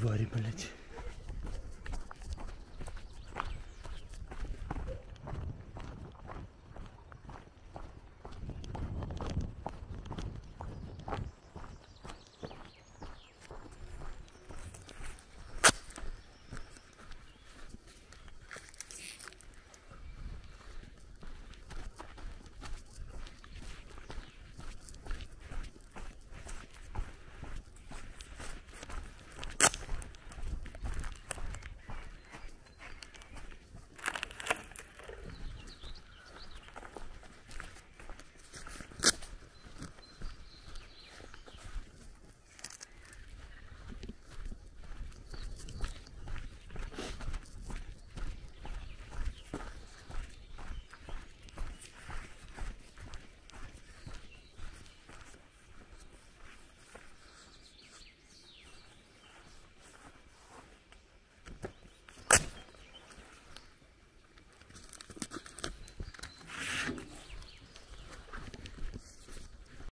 твари, блядь.